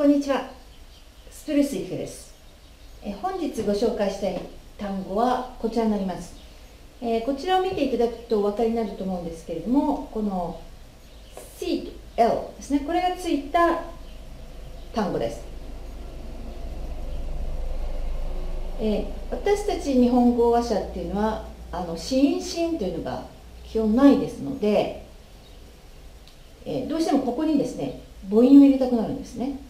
こんにちは。ストレスイフです。え本日ご紹介したい単語はこちらになります、えー、こちらを見ていただくとお分かりになると思うんですけれどもこの C と L ですね。これがついた単語です、えー、私たち日本語話者っていうのはあの子音子というのが基本ないですので、えー、どうしてもここにですね母音を入れたくなるんですね。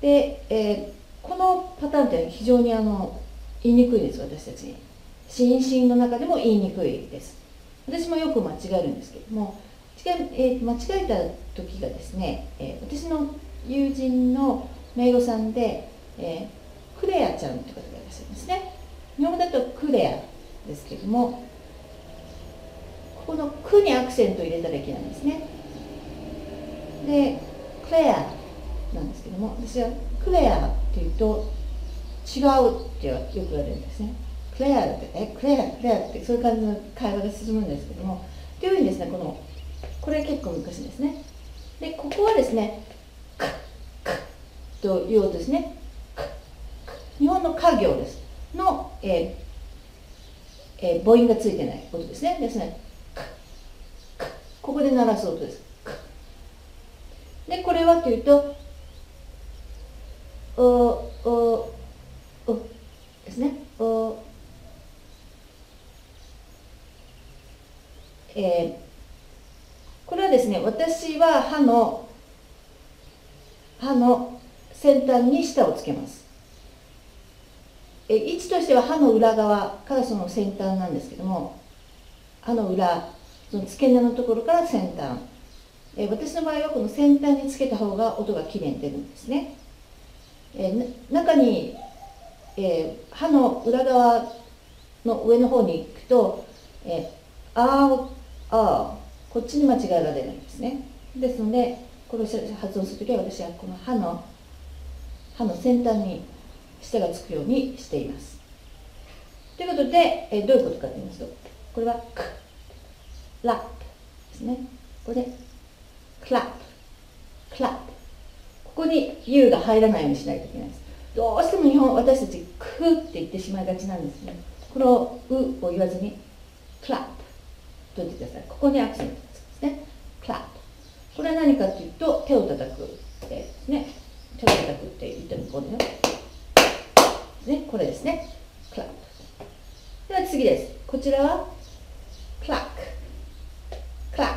で、えー、このパターンって非常にあの言いにくいです私たち。心身の中でも言いにくいです。私もよく間違えるんですけども違えー、間違えた時がですね、えー、私の友人の名護さんで、えー、クレアちゃんという方がいらっしゃいますね。日本語だとクレアですけどもここの「く」にアクセントを入れたらいけなんですね。でクレアなんですけども私はクレアっていうと違うってよく言われるんですね。クレアってえクレアクレアってそういう感じの会話が進むんですけどもというふうにですねこのこれ結構難しいですね。でここはですねクックッという音ですね日本の家業です。の、えーえー、母音がついてない音ですね。ですねここで鳴らす音です。でこれはというとおおおですね。おえー、これはですね私は歯の歯の先端に舌をつけます。え位置としては歯の裏側からその先端なんですけども歯の裏その付け根のところから先端。え私の場合はこの先端につけた方が音がきれいに出るんですね。え中に、えー、歯の裏側の上の方に行くと「えー、あーあー」こっちに間違いが出るんですね。ですのでこれを発音する時は私はこの歯の歯の先端に舌がつくようにしています。ということで、えー、どういうことかと言いますとこれは「ク」「ラップ」ですね。これで「クラップ」「クラップ」ここに U が入らないようにしないといけないです。どうしても日本私たち「く」って言ってしまいがちなんですね。この「う」を言わずに「clap」と言ってください。ここにアクセントですね。 clap これは何かというと手を叩くですね。手を叩くって言ってもこうでねね。これですね。 clap では次です。こちらは clack clack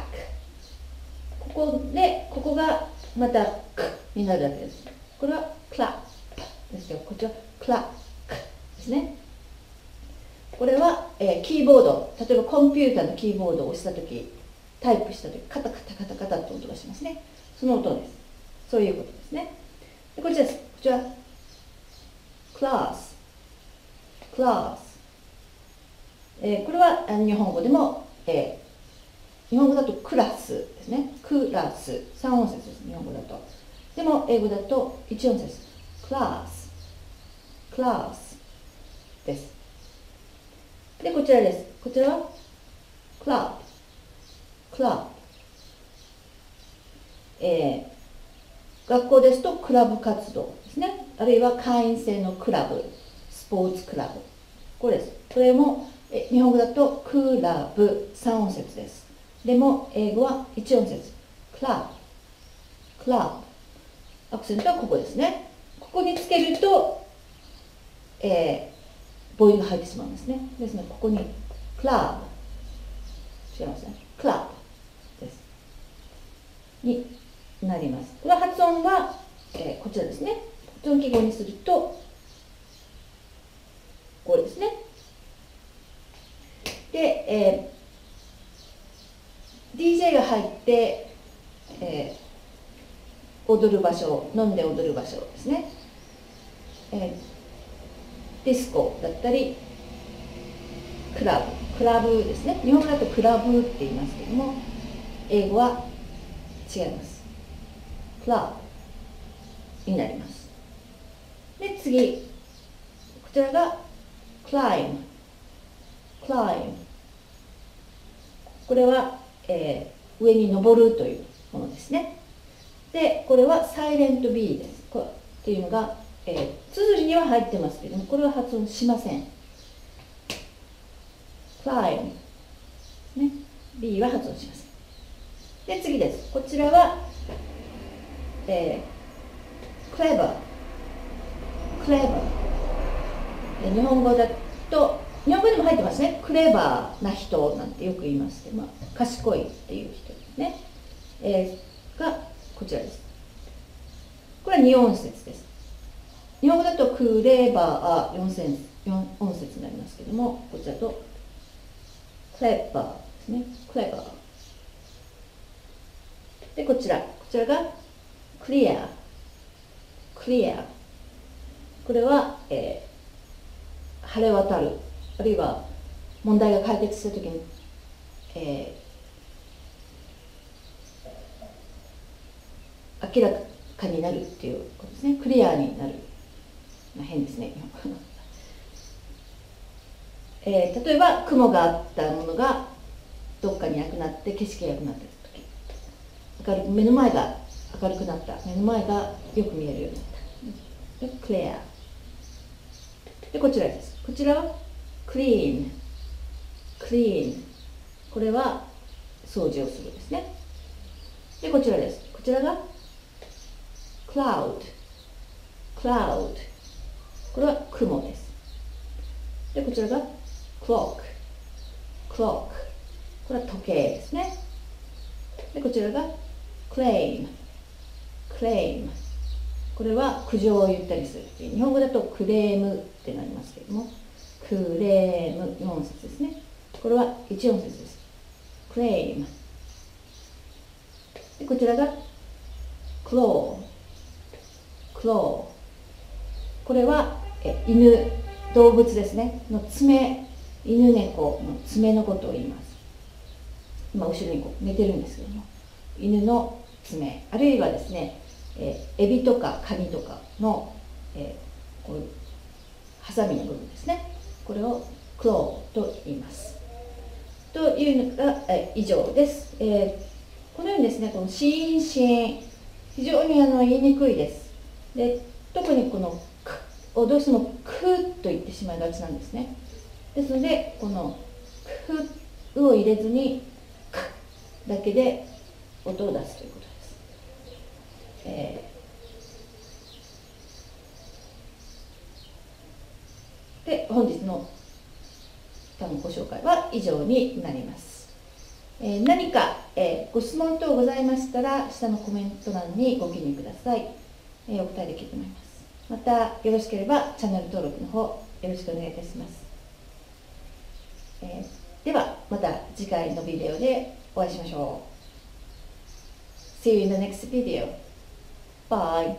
ここでここがまた「ク」になるわけです。これは clap ですよ。こちらクラックですね。これは、えー、キーボード、例えばコンピューターのキーボードを押したとき、タイプしたとき、カタカタカタカタって音がしますね。その音です。そういうことですね。でこちらです。こちら、クラス、クラス。えー、これは日本語でも、えー、日本語だとクラスですね。クラス。3音節です、日本語だと。でも英語だと一音です。クラスクラスです。でこちらです。こちらは？クラブクラブえー、学校ですとクラブ活動ですね。あるいは会員制のクラブ。スポーツクラブ。これです。これもえ日本語だとクラブ。3音節です。でも英語は1音節。クラブクラブアクセントはここですね。ここにつけると、えー、母音が入ってしまうんですね。ですのでここにクラブ。違いますねクラブ。です。になります。この発音は、えー、こちらですね。発音記号にするとこれですね。で、えー、DJ が入って、えー踊る場所飲んで踊る場所ですね、えー、ディスコだったりクラブクラブですね。日本語だとクラブって言いますけども英語は違います。クラブになります。で次こちらがクライムクライムこれは、えー、上に登るというものですね。でこれはサイレント B です。こっていうのが、えー、綴りには入ってますけどもこれは発音しません。climb ね。B は発音しません。で次です。こちらは、えー、clever clever 日本語だと日本語でも入ってますね。クレバーな人なんてよく言いますけど、まあ、賢いっていう人ですね、えー、がこちらです。これは2音節です。日本語だとクレバー4節4音節になりますけどもこちらとクレバーですね。クレバー。でこちら。こちらがクリア。クリア。これは、えー、晴れ渡る。あるいは問題が解決した時に、え明らかになるっていうことですね。クリアになる、まあ、変ですね。えー、例えば雲があったものがどっかになくなって景色が良くなった時。明る目の前が明るくなった。目の前がよく見えるようになった。クリアでこちらです。こちらは clean clean これは掃除をするですね。でこちらです。こちらが cloud. Cloud. これは雲です。でこちらが clock. Clock. これは時計ですね。でこちらが claim. Claim. これは苦情を言ったりする日本語だとクレームってなりますけれども。クレーム4音節ですね。これは1音節です。クレームでこちらがクロークローこれは犬動物ですね。の爪犬猫の爪のことを言います。今後ろにこう寝てるんですけども。犬の爪あるいはですね、えエビとかカニとかの、え、こういうハサミの部分ですね。これをクローと言います。というのがえ以上です、え、このようにですね、この心身、非常にあの言いにくいです。で特にこの「く」をどうしても「く」と言ってしまいがちなんですね。ですので、この「く」を入れずに「く」だけで音を出すということです。えーで本日の単語ご紹介は以上になります、え、何か、え、ご質問等ございましたら下のコメント欄にご記入ください、えー、お答えできると思いますまたよろしければチャンネル登録の方よろしくお願いいたします、えではまた次回のビデオでお会いしましょう See you in the next video. Bye.